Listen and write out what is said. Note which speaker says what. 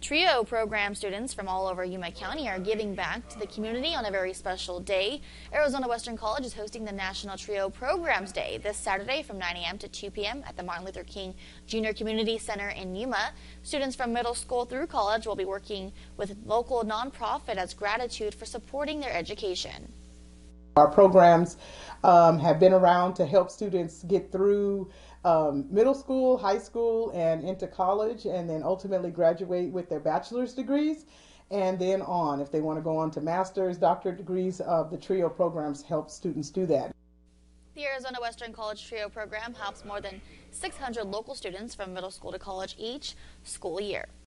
Speaker 1: TRIO program students from all over Yuma County are giving back to the community on a very special day. Arizona Western College is hosting the National TRIO Programs Day this Saturday from 9 a.m. to 2 p.m. at the Martin Luther King Jr. Community Center in Yuma. Students from middle school through college will be working with local nonprofit as gratitude for supporting their education.
Speaker 2: Our programs um, have been around to help students get through um, middle school, high school, and into college, and then ultimately graduate with their bachelor's degrees, and then on. If they want to go on to master's, doctorate degrees, uh, the TRIO programs help students do that.
Speaker 1: The Arizona Western College TRIO program helps more than 600 local students from middle school to college each school year.